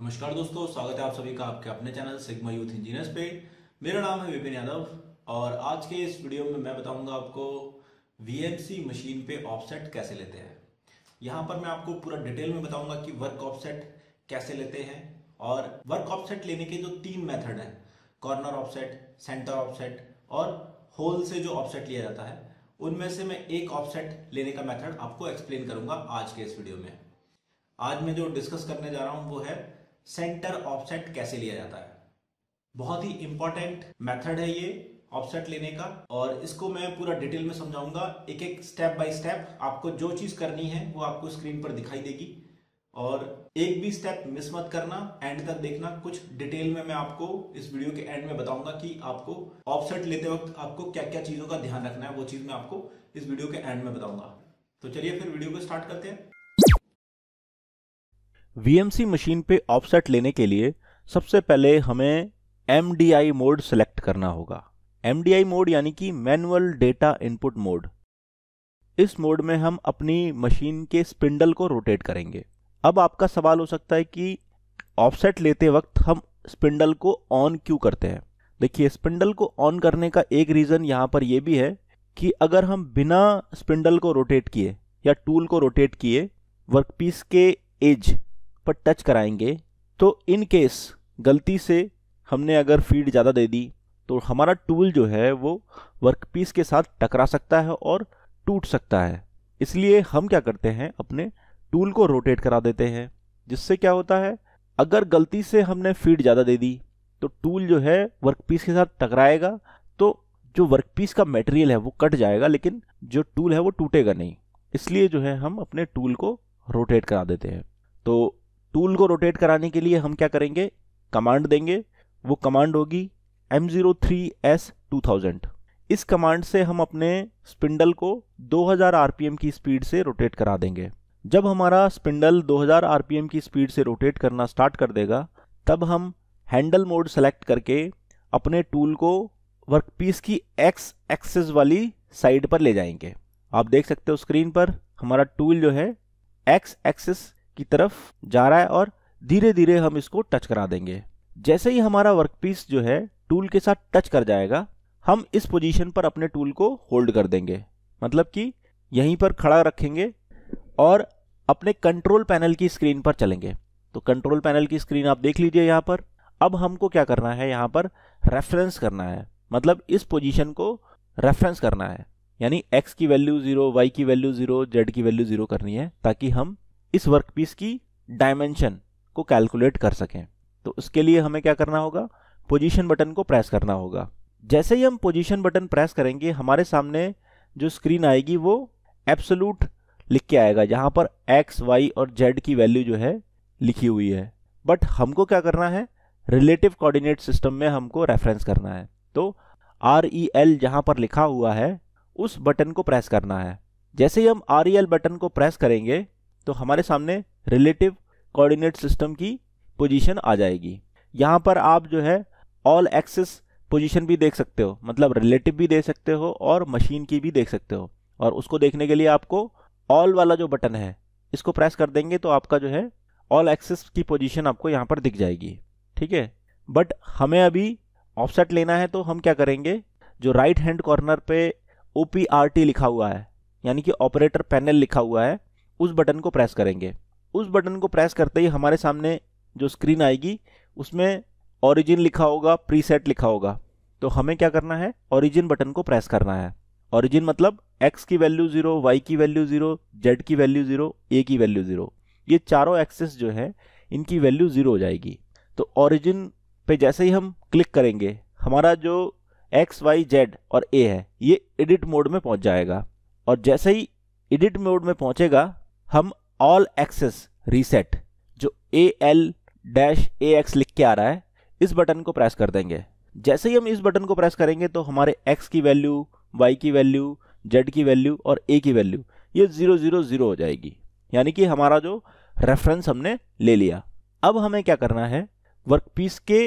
नमस्कार दोस्तों, स्वागत है आप सभी का आपके अपने चैनल सिग्मा यूथ इंजीनियर्स पे। मेरा नाम है विपिन यादव और आज के इस वीडियो में मैं बताऊँगा आपको वीएमसी मशीन पे ऑफसेट कैसे लेते हैं। यहाँ पर मैं आपको पूरा डिटेल में बताऊँगा कि वर्क ऑफसेट कैसे लेते हैं और वर्क ऑफसेट लेने के जो तीन मेथड हैं कॉर्नर ऑफसेट सेंटर ऑफसेट और होल से जो ऑफसेट लिया जाता है उनमें से मैं एक ऑफसेट लेने का मेथड आपको एक्सप्लेन करूँगा आज के इस वीडियो में। आज मैं जो डिस्कस करने जा रहा हूँ वो है सेंटर ऑफसेट कैसे लिया जाता है। बहुत ही इंपॉर्टेंट मेथड है ये ऑफसेट लेने का और इसको मैं पूरा डिटेल में समझाऊँगा। एक एक स्टेप बाय स्टेप आपको जो चीज़ करनी है वो आपको स्क्रीन पर दिखाई देगी। और एक भी स्टेप मिस मत करना एंड तक देखना। कुछ डिटेल में मैं आपको इस वीडियो के एंड में बताऊँगा कि आपको ऑफसेट लेते वक्त आपको क्या क्या चीज़ों का ध्यान रखना है, वो चीज़ मैं आपको इस वीडियो के एंड में बताऊँगा। तो चलिए फिर वीडियो को स्टार्ट करते हैं। वीएमसी मशीन पे ऑफसेट लेने के लिए सबसे पहले हमें एमडीआई मोड सेलेक्ट करना होगा। एमडीआई मोड यानी कि मैनुअल डेटा इनपुट मोड इस मोड में हम अपनी मशीन के स्पिंडल को रोटेट करेंगे। अब आपका सवाल हो सकता है कि ऑफसेट लेते वक्त हम स्पिंडल को ऑन क्यों करते हैं? देखिए स्पिंडल को ऑन करने का एक रीज़न यहाँ पर यह भी है कि अगर हम बिना स्पिंडल को रोटेट किए या टूल को रोटेट किए वर्कपीस के एज पर टच कराएँगे तो इन केस गलती से हमने अगर फ़ीड ज़्यादा दे दी तो हमारा टूल जो है वो वर्कपीस के साथ टकरा सकता है और टूट सकता है। इसलिए हम क्या करते हैं, अपने टूल को रोटेट करा देते हैं, जिससे क्या होता है, अगर गलती से हमने फ़ीड ज़्यादा दे दी तो टूल जो है वर्कपीस के साथ टकराएगा तो जो वर्कपीस का मटेरियल है वो कट जाएगा, लेकिन जो टूल है वो टूटेगा नहीं। इसलिए जो है हम अपने टूल को रोटेट करा देते हैं। तो टूल को रोटेट कराने के लिए हम क्या करेंगे? कमांड देंगे। वो कमांड होगी M zero three S two thousand इस कमांड से हम अपने स्पिंडल को 2000 आरपीएम की स्पीड से रोटेट करा देंगे। जब हमारा स्पिंडल 2000 आरपीएम की स्पीड से रोटेट करना स्टार्ट कर देगा, तब हम हैंडल मोड सेलेक्ट करके अपने टूल को वर्कपीस की एक्स एक्सेस वाली साइड पर ले जाएँगे। आप देख सकते हो स्क्रीन पर हमारा टूल जो है एक्स एक्सेस की तरफ़ जा रहा है और धीरे धीरे हम इसको टच करा देंगे। जैसे ही हमारा वर्कपीस जो है टूल के साथ टच कर जाएगा, हम इस पोजीशन पर अपने टूल को होल्ड कर देंगे। मतलब कि यहीं पर खड़ा रखेंगे और अपने कंट्रोल पैनल की स्क्रीन पर चलेंगे। तो कंट्रोल पैनल की स्क्रीन आप देख लीजिए यहाँ पर। अब हमको क्या करना है? यहाँ पर रेफरेंस करना है। मतलब इस पोजीशन को रेफरेंस करना है। यानी x की वैल्यू ज़ीरो y की वैल्यू ज़ीरो z की वैल्यू ज़ीरो करनी है, ताकि हम इस वर्कपीस की डायमेंशन को कैलकुलेट कर सकें। तो उसके लिए हमें क्या करना होगा? पोजीशन बटन को प्रेस करना होगा। जैसे ही हम पोजीशन बटन प्रेस करेंगे, हमारे सामने जो स्क्रीन आएगी वो एब्सोलूट लिख के आएगा, जहाँ पर एक्स वाई और जेड की वैल्यू जो है लिखी हुई है। बट हमको क्या करना है? रिलेटिव कोऑर्डिनेट सिस्टम में हमको रेफरेंस करना है। तो आर ई एल जहाँ पर लिखा हुआ है, उस बटन को प्रेस करना है। जैसे ही हम आर ई एल बटन को प्रेस करेंगे तो हमारे सामने रिलेटिव कोऑर्डिनेट सिस्टम की पोजीशन आ जाएगी। यहाँ पर आप जो है ऑल एक्सेस पोजीशन भी देख सकते हो। मतलब रिलेटिव भी देख सकते हो और मशीन की भी देख सकते हो। और उसको देखने के लिए आपको ऑल वाला जो बटन है, इसको प्रेस कर देंगे तो आपका जो है ऑल एक्सेस की पोजीशन आपको यहाँ पर दिख जाएगी। ठीक है? बट हमें अभी ऑफसेट लेना है तो हम क्या करेंगे? जो राइट हैंड कॉर्नर पे ओ लिखा हुआ है, यानी कि ऑपरेटर पैनल लिखा हुआ है, उस बटन को प्रेस करेंगे। उस बटन को प्रेस करते ही हमारे सामने जो स्क्रीन आएगी, उसमें ओरिजिन लिखा होगा प्रीसेट लिखा होगा। तो हमें क्या करना है? ओरिजिन बटन को प्रेस करना है। ओरिजिन मतलब x की वैल्यू ज़ीरो y की वैल्यू ज़ीरो z की वैल्यू ज़ीरो a की वैल्यू ज़ीरो ये चारों एक्सेस जो है इनकी वैल्यू ज़ीरो हो जाएगी। तो ओरिजिन पे जैसे ही हम क्लिक करेंगे हमारा जो x, y, z और a है ये एडिट मोड में पहुँच जाएगा। और जैसे ही एडिट मोड में पहुंचेगा हम ऑल एक्सेस रीसेट जो A L dash A X लिख के आ रहा है इस बटन को प्रेस कर देंगे। जैसे ही हम इस बटन को प्रेस करेंगे तो हमारे एक्स की वैल्यू वाई की वैल्यू जेड की वैल्यू और ए की वैल्यू ये ज़ीरो ज़ीरो ज़ीरो हो जाएगी। यानी कि हमारा जो रेफरेंस हमने ले लिया। अब हमें क्या करना है? वर्कपीस के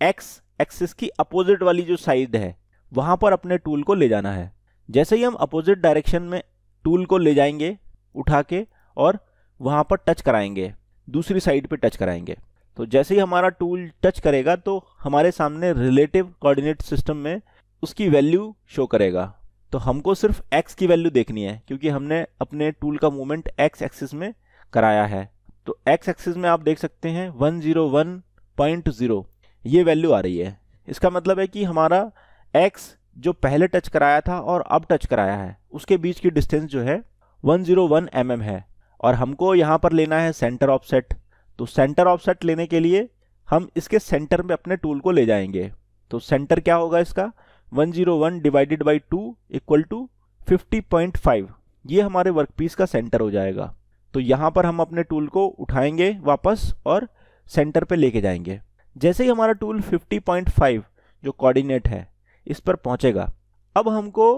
एक्स एक्सिस की अपोजिट वाली जो साइड है, वहाँ पर अपने टूल को ले जाना है। जैसे ही हम अपोजिट डायरेक्शन में टूल को ले जाएँगे, उठा के और वहाँ पर टच कराएँगे, दूसरी साइड पे टच कराएँगे। तो जैसे ही हमारा टूल टच करेगा तो हमारे सामने रिलेटिव कोऑर्डिनेट सिस्टम में उसकी वैल्यू शो करेगा। तो हमको सिर्फ़ x की वैल्यू देखनी है, क्योंकि हमने अपने टूल का मूवमेंट x एक्सिस में कराया है। तो x एक्सिस में आप देख सकते हैं 101.0 ये वैल्यू आ रही है। इसका मतलब है कि हमारा x जो पहले टच कराया था और अब टच कराया है, उसके बीच की डिस्टेंस जो है 101 mm है। और हमको यहाँ पर लेना है सेंटर ऑफसेट तो सेंटर ऑफसेट लेने के लिए हम इसके सेंटर में अपने टूल को ले जाएँगे। तो सेंटर क्या होगा इसका? 101 divided by two equal to 50.5 ये हमारे वर्कपीस का सेंटर हो जाएगा। तो यहाँ पर हम अपने टूल को उठाएँगे वापस और सेंटर पे लेके जाएँगे। जैसे ही हमारा टूल 50.5 जो कोऑर्डिनेट है, इस पर पहुंचेगा। अब हमको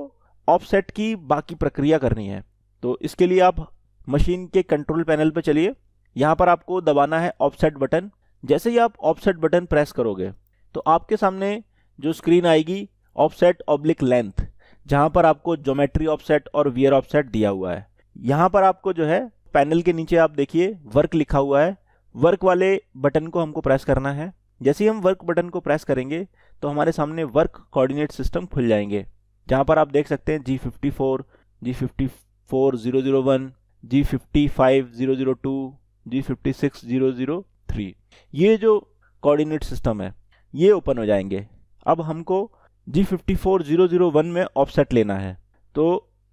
ऑफसेट की बाकी प्रक्रिया करनी है। तो इसके लिए आप मशीन के कंट्रोल पैनल पर चलिए। यहाँ पर आपको दबाना है ऑफसेट बटन जैसे ही आप ऑफसेट बटन प्रेस करोगे तो आपके सामने जो स्क्रीन आएगी ऑफसेट ऑब्लिक लेंथ जहाँ पर आपको ज्योमेट्री ऑफसेट और वियर ऑफसेट दिया हुआ है। यहाँ पर आपको जो है पैनल के नीचे आप देखिए वर्क लिखा हुआ है। वर्क वाले बटन को हमको प्रेस करना है। जैसे ही हम वर्क बटन को प्रेस करेंगे तो हमारे सामने वर्क कोऑर्डिनेट सिस्टम खुल जाएँगे, जहाँ पर आप देख सकते हैं G fifty four G fifty four zero zero one G fifty five zero zero two G fifty six zero zero three ये जो कोऑर्डिनेट सिस्टम है, ये ओपन हो जाएँगे। अब हमको G fifty four zero zero one में ऑफसेट लेना है। तो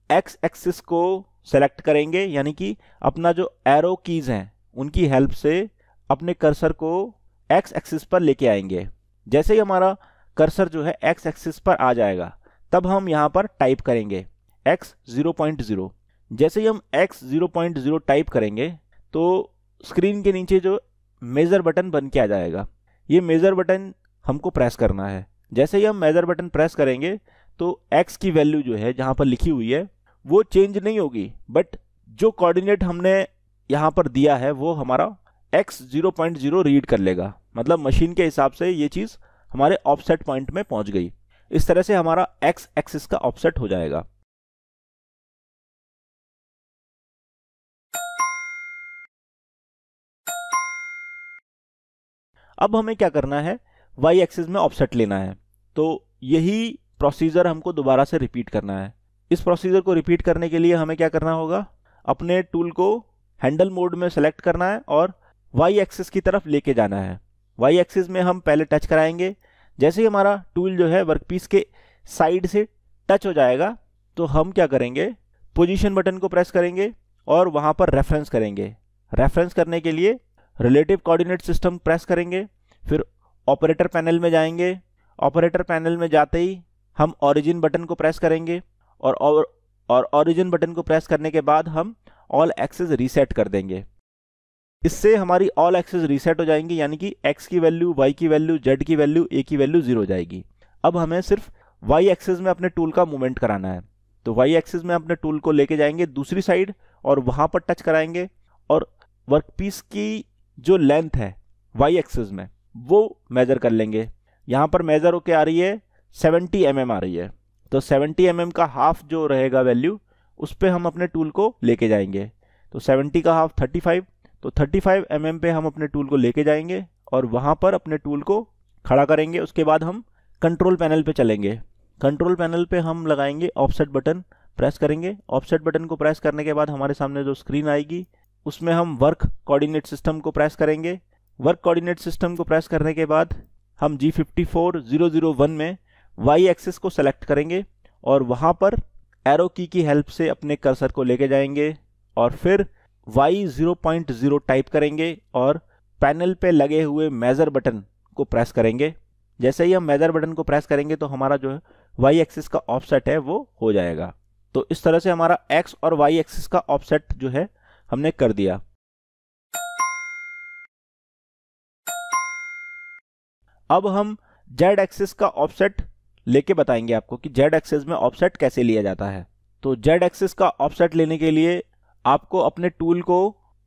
एक्स एक्सिस को सेलेक्ट करेंगे, यानी कि अपना जो एरो कीज हैं, उनकी हेल्प से अपने कर्सर को एक्स एक्सिस पर लेके आएँगे। जैसे ही हमारा कर्सर जो है एक्स एक्सिस पर आ जाएगा, तब हम यहाँ पर टाइप करेंगे एक्स ज़ीरो पॉइंट ज़ीरो जैसे ही हम X zero point zero type करेंगे तो स्क्रीन के नीचे जो मेज़र बटन बन के आ जाएगा। ये मेज़र बटन हमको प्रेस करना है। जैसे ही हम मेजर बटन प्रेस करेंगे तो एक्स की वैल्यू जो है, जहाँ पर लिखी हुई है, वो चेंज नहीं होगी। बट जो कोऑर्डिनेट हमने यहाँ पर दिया है, वो हमारा x 0.0 रीड कर लेगा। मतलब मशीन के हिसाब से ये चीज़ हमारे ऑफसेट पॉइंट में पहुँच गई। इस तरह से हमारा एक्स एक्सिस का ऑफसेट हो जाएगा। अब हमें क्या करना है? वाई एक्सिस में ऑफसेट लेना है। तो यही प्रोसीजर हमको दोबारा से रिपीट करना है। इस प्रोसीजर को रिपीट करने के लिए हमें क्या करना होगा? अपने टूल को हैंडल मोड में सेलेक्ट करना है और वाई एक्सिस की तरफ़ लेके जाना है। वाई एक्सिस में हम पहले टच कराएँगे। जैसे ही हमारा टूल जो है वर्कपीस के साइड से टच हो जाएगा तो हम क्या करेंगे? पोजीशन बटन को प्रेस करेंगे और वहाँ पर रेफरेंस करेंगे। रेफरेंस करने के लिए रिलेटिव कोऑर्डिनेट सिस्टम प्रेस करेंगे। फिर ऑपरेटर पैनल में जाएँगे। ऑपरेटर पैनल में जाते ही हम ओरिजिन बटन को प्रेस करेंगे और और ओरिजिन बटन को प्रेस करने के बाद हम ऑल एक्सेस रीसेट कर देंगे। इससे हमारी ऑल एक्सेस रीसेट हो जाएँगी, यानी कि एक्स की वैल्यू वाई की वैल्यू जेड की वैल्यू ए की वैल्यू ज़ीरो हो जाएगी। अब हमें सिर्फ़ वाई एक्सेस में अपने टूल का मूवमेंट कराना है। तो वाई एक्सेस में अपने टूल को लेके जाएँगे दूसरी साइड और वहाँ पर टच कराएँगे और वर्कपीस की जो लेंथ है वाई एक्सेस में वो मेजर कर लेंगे। यहाँ पर मेजर होके आ रही है? 70 एम mm आ रही है। तो 70 एम mm का हाफ़ जो रहेगा वैल्यू उस पर हम अपने टूल को लेके जाएँगे। तो 70 का हाफ़ 35 तो 35 एम mm पे हम अपने टूल को लेके जाएँगे और वहाँ पर अपने टूल को खड़ा करेंगे। उसके बाद हम कंट्रोल पैनल पे चलेंगे। कंट्रोल पैनल पे हम लगाएँगे ऑफसेट बटन प्रेस करेंगे। ऑफसेट बटन को प्रेस करने के बाद हमारे सामने जो स्क्रीन आएगी, उसमें हम वर्क कोऑर्डिनेट सिस्टम को प्रेस करेंगे। वर्क कोऑर्डिनेट सिस्टम को प्रेस करने के बाद हम G fifty four zero zero one में वाई एक्सिस को सेलेक्ट करेंगे और वहाँ पर एरो की की हेल्प से अपने कर्सर को लेके जाएँगे और फिर Y zero point zero type करेंगे और पैनल पे लगे हुए मेज़र बटन को प्रेस करेंगे। जैसे ही हम मेज़र बटन को प्रेस करेंगे तो हमारा जो है वाई एक्सिस का ऑफसेट है वो हो जाएगा। तो इस तरह से हमारा एक्स और वाई एक्सिस का ऑफसेट जो है हमने कर दिया। अब हम जेड एक्सिस का ऑफसेट लेके बताएँगे आपको कि जेड एक्सिस में ऑफसेट कैसे लिया जाता है। तो जेड एक्सिस का ऑफसेट लेने के लिए आपको अपने टूल को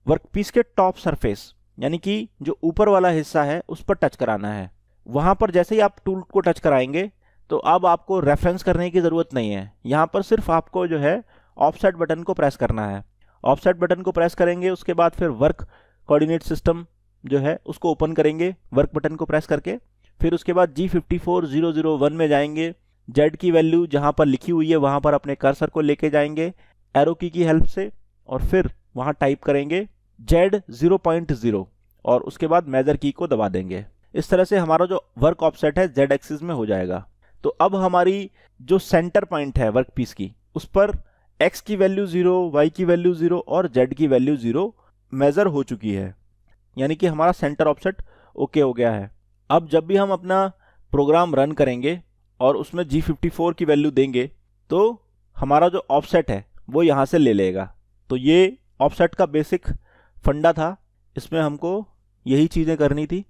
वर्कपीस के टॉप सरफेस यानी कि जो ऊपर वाला हिस्सा है, उस पर टच कराना है। वहाँ पर जैसे ही आप टूल को टच कराएँगे तो अब आपको रेफरेंस करने की ज़रूरत नहीं है। यहाँ पर सिर्फ़ आपको जो है ऑफसेट बटन को प्रेस करना है। ऑफसेट बटन को प्रेस करेंगे, उसके बाद फिर वर्क कोऑर्डिनेट सिस्टम जो है, उसको ओपन करेंगे वर्क बटन को प्रेस करके। फिर उसके बाद G fifty four zero zero one में जाएँगे। जेड की वैल्यू जहाँ पर लिखी हुई है, वहाँ पर अपने कर्सर को लेके जाएँगे एरो की की हेल्प से, और फिर वहाँ टाइप करेंगे जेड ज़ीरो पॉइंट ज़ीरो और उसके बाद मेजर की को दबा देंगे। इस तरह से हमारा जो वर्क ऑफसेट है जेड एक्सिस में हो जाएगा। तो अब हमारी जो सेंटर पॉइंट है वर्क पीस की, उस पर एक्स की वैल्यू ज़ीरो वाई की वैल्यू ज़ीरो और जेड की वैल्यू ज़ीरो मेज़र हो चुकी है। यानी कि हमारा सेंटर ऑफसेट ओके हो गया है। अब जब भी हम अपना प्रोग्राम रन करेंगे और उसमें जी फिफ्टी फोर की वैल्यू देंगे तो हमारा जो ऑफसेट है, वो यहाँ से ले लेगा। तो ये ऑफसेट का बेसिक फंडा था। इसमें हमको यही चीज़ें करनी थी।